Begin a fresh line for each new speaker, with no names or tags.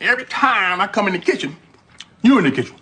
Every time I come in the kitchen, you in the kitchen.